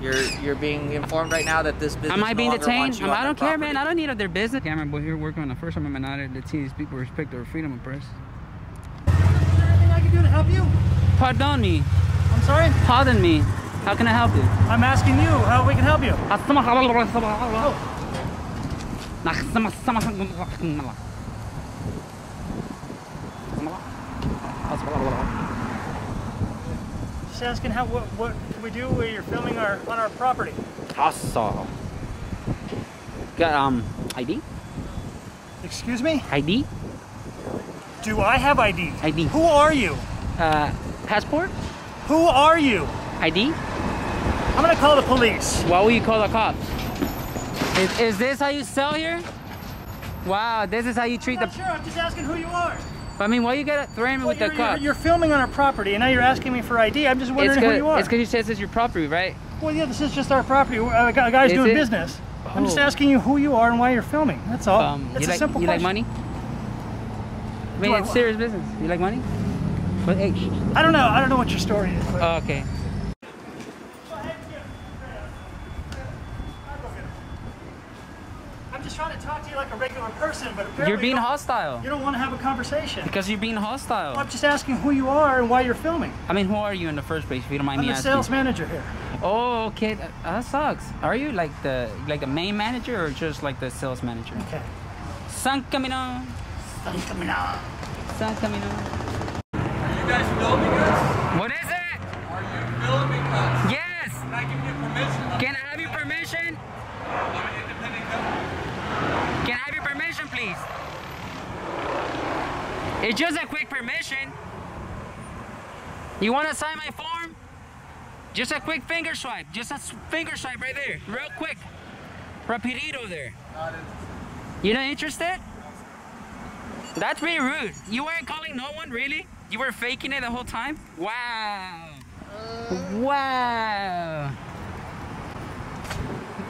You're you're being informed right now that this business. Am I being longer detained? I'm- on I their don't care, man. I don't need their business. Camera, but here working on the First Amendment audit to teach people respect their freedom of press. Is there anything I can do to help you? Pardon me. I'm sorry? Pardon me. How can I help you? I'm asking you how we can help you. Just asking how what, what can we do where you're filming our on our property? Hustle. Got um ID? Excuse me? ID? Do I have ID? ID. Who are you? Uh, passport? Who are you? ID? I'm gonna call the police. Why will you call the cops? Is, is this how you sell here? Wow, this is how you treat I'm the. sure. I'm just asking who you are. I mean, why you gotta threaten me Well, with the you're, you're, you're filming on our property, and now you're asking me for ID. I'm just wondering who you are. It's because you said this is your property, right? well, yeah, this is just our property. Uh, a guy- a guy's Is doing it? business. I'm just Oh. asking you who you are and why you're filming. That's all. Um, it's you a like simple you like money? I mean, Do it's serious business. You like money? But hey. I don't know. I don't know what your story is. But Oh, okay. I'm just trying to you like a regular person, but apparently You're being you hostile you don't want to have a conversation. because you're being hostile. I'm just asking who you are and why you're filming. I mean, who are you in the first place? If you don't mind I'm me the sales manager here. Oh, okay. That, sucks. Are you like the like the main manager or just like the sales manager? Okay. San Camino. Sun coming out. San Camino. You guys filming us? What is it? Are you filming us? Yes. Can I give you permission? I'm Can I have your permission? an independent company. Can I have your permission, please? It's just a quick permission. You want to sign my form? Just a quick finger swipe. Just a finger swipe right there. Real quick. Rapidito there. You're not interested? That's pretty rude. You weren't calling no one, really? You were faking it the whole time? Wow. Wow.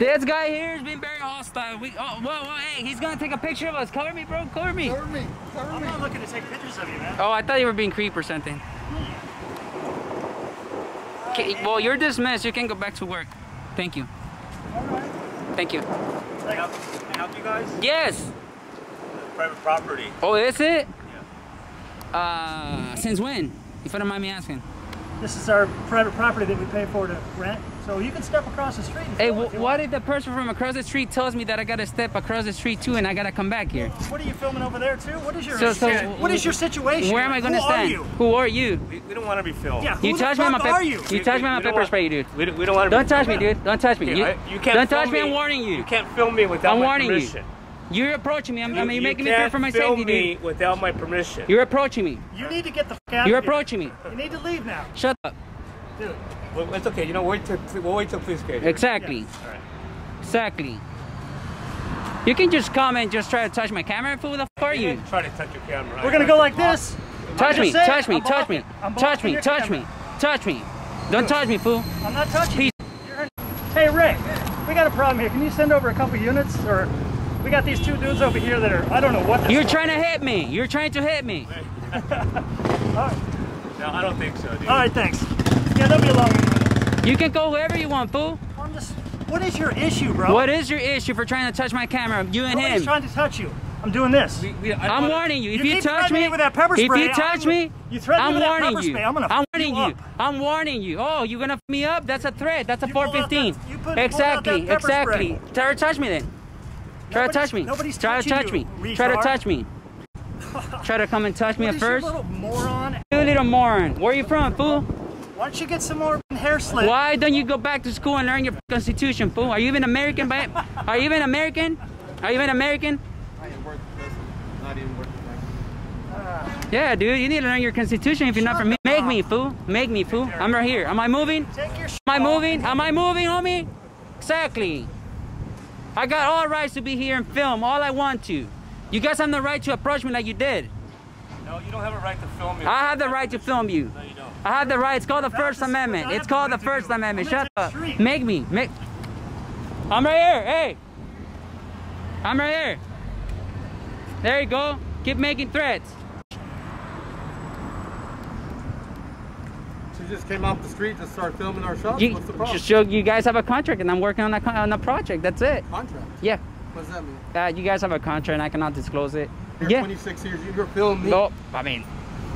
This guy here has been very hostile. We, oh, whoa, whoa, hey, he's gonna take a picture of us. Cover me, bro. Cover me. Cover me. I'm not looking to take pictures of you, man. Oh, I thought you were being creep or something. Okay, well, you're dismissed. You can go back to work. Thank you. Thank you. Can I help, can I help you guys? Yes. Private property. Oh, is it? Yeah. Uh, since when? If you don't mind me asking. This is our private property that we pay for to rent. So you can step across the street. and Hey, film wh- if you what if the person from across the street tells me that I gotta step across the street too and I gotta come back here? What are you filming over there too? What is your So- so what is your situation? Where am I gonna Who stand? Are you? Who are you? We, we don't want to be filmed. Yeah, who You the touch me, I'm fuck a are you? You touch me, I'm a pepper want- spray you, dude. We don't, we don't want to Don't touch me, dude. Don't touch me. Okay, You, I- you can't don't touch me. me. I'm warning you. You can't film me without I'm warning you. permission. You're approaching me. I'm, I mean, You- you're you making me fear can't for my film safety, me dude. without my permission. You're approaching me. You need to get the fuck out You're approaching me. You need to leave now. Shut up. Dude. Well, it's okay. You know, wait till we'll wait till police get here. Exactly. All right. Exactly. You can just come and just try to touch my camera. Fool, the fuck are You you? didn't try to touch your camera. We're gonna go like this. Touch me, just touch me, touch me, touch me, touch camera. me, touch me. Don't touch me, fool. I'm not touching Peace. you. Hey Rick, we got a problem here. Can you send over a couple units or we got these two dudes over here that are I don't know what You're trying to hit me. You're trying to hit me. No, I don't think so, dude. All right, thanks. Yeah, they'll be along. You can go wherever you want, fool. I'm just What is your issue, bro? What is your issue for trying to touch my camera? You and Nobody's him. trying to touch you. I'm doing this. We- we- I don't I'm warning you. If You you, touch me, me with that pepper spray, if you touch I'm- me, you threaten me I'm with that warning pepper you. spray, I'm gonna I'm warning you you. I'm warning you. Oh, you're gonna f me up? That's a threat. That's a You 415. that- you put- pull out that exactly. pepper Exactly. Try to touch me then. Try to touch me. nobody's Try to touch you, me. Try to touch me. Try to come and touch me What at is your first. little moron? You little moron. Where are you from, fool? Why don't you get some more hair slit? Why don't you go back to school and learn your constitution, fool? Are you even American? By, are you even American? Are you even American? Uh. Yeah, dude, you need to learn your constitution if you're not from me. Make me, fool. Make me, fool. I'm right here. Am I moving? Take your Am I moving? Am I moving, homie? Exactly. I got all rights to be here and film all I want to. You guys have the right to approach me like you did. No, you don't have a right to film me. I have the right to film you. No, you don't. I have the right. It's called the First Amendment. It's called the First. Amendment. Shut up. Make me. Make. I'm right here. Hey. I'm right here. There you go. Keep making threats. So You just came off the street to start filming our shop. You, What's the problem? just show you guys have a contract, and I'm working on a on a project. That's it. Contract. Yeah. What does that mean? Uh, you guys have a contract, and I cannot disclose it. You're yeah. 26 years. You're filming me. No, I mean,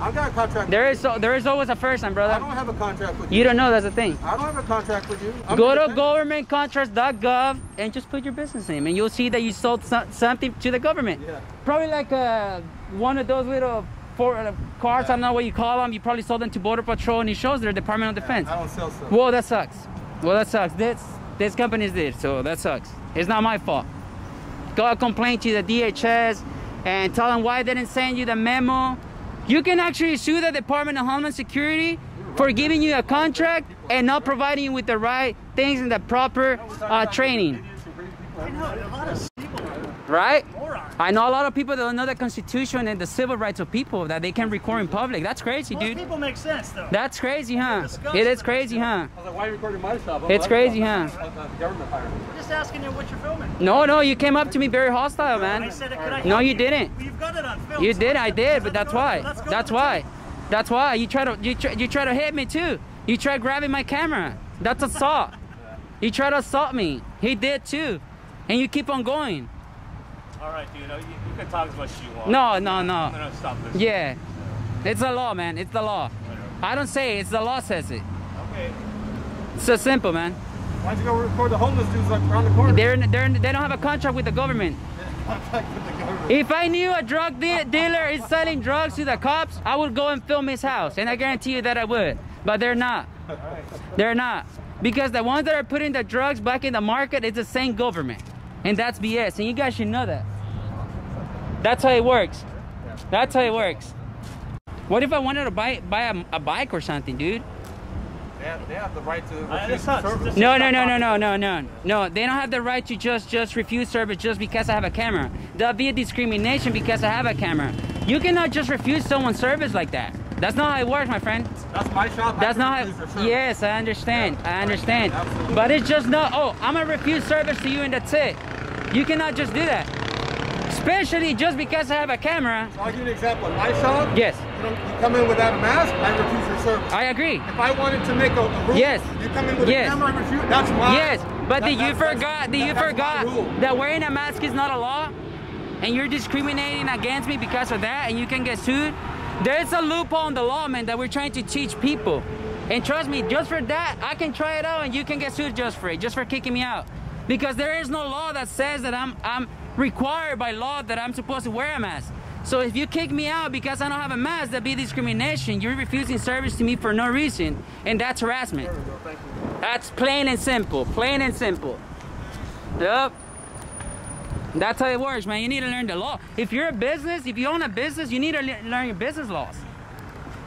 I've got a contract. there with is so there is always a first time, brother. I don't have a contract with you. You don't know that's the thing. I don't have a contract with you. I'm Go to governmentcontracts.gov and just put your business name, and you'll see that you sold so- something to the government. Yeah. Probably like uh, one of those little four, uh, cars. I don't know what you call them. You probably sold them to Border Patrol, and it shows their Department of Defense. I don't sell stuff. Well, that sucks. Well, that sucks. This this company's did, so that sucks. It's not my fault. Go complain to the DHS and tell them why they didn't send you the memo. You can actually sue the Department of Homeland Security for giving you a contract and not providing you with the right things and the proper uh, training. Right? Morons. I know a lot of people that don't know the Constitution and the civil rights of people that they can record in public. That's crazy, Most dude. people make sense, though. That's crazy, huh? It is crazy, huh? I was like, why are you recording my shop? It's crazy, huh? Uh, uh, The government hired. I'm just asking you what you're filming. No, no, you came up to me very hostile, I man. said, could I No, help you didn't. Well, You've got it on film. You so did, I did, but that's why. let's That's why. That's why you try to you try, you try to hit me too. You try grabbing my camera. That's assault. You try to assault me. He did too, and you keep on going. All right, dude. You, know, you, you can talk as much as you want. No, no, I'm no. gonna stop this. Yeah, it's the law, man. It's the law. I don't say it. It's the law says it. Okay. It's so simple, man. Why'd you go record the homeless dudes like around the corner? They're, they're they don't have a contract with the government. Contract with the government. If I knew a drug de- dealer is selling drugs to the cops, I would go and film his house, and I guarantee you that I would. But they're not. They're not. Because the ones that are putting the drugs back in the market is the same government. And that's BS. And you guys should know that. That's how it works. That's how it works. What if I wanted to buy buy a, a bike or something, dude? They have, they have the right to Uh, refuse this sucks. service. No, no, no, no, no, no, no. No, they don't have the right to just just refuse service just because I have a camera. That'll be a discrimination because I have a camera. You cannot just refuse someone service like that. That's not how it works, my friend. That's my shop. That's can not how. Yes, I understand. Yeah, I understand. absolutely. But it's just not. Oh, I'm gonna refuse service to you and that's it. You cannot just do that. Especially just because I have a camera. I'll give you an example. In my shop, Yes, you, you come in without a mask, I refuse your service. I agree. if I wanted to make a, a rule, Yes. you come in with Yes. a camera, I refuse. That's my. Yes, but that- did you forgot? Did you forgot that wearing a mask is not a law, and you're discriminating against me because of that, and you can get sued? There's a loophole in the law, man, that we're trying to teach people. And trust me, just for that, I can try it out, and you can get sued just for it, just for kicking me out, because there is no law that says that I'm I'm required by law that I'm supposed to wear a mask. So if you kick me out because I don't have a mask, that'd be discrimination. You're refusing service to me for no reason, and that's harassment. That's plain and simple. Plain and simple. Yep. That's how it works, man. You need to learn the law. If you're a business, if you own a business, you need to le- learn your business laws.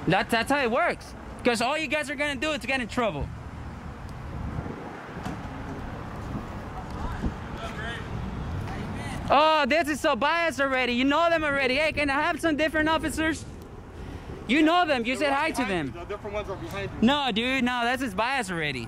That, that's how it works. Because all you guys are gonna do is get in trouble. This is so biased already. You know them already. Hey, can I have some different officers? You know them. You said hi to them. The different ones are behind you. No, dude, no, that's his bias already.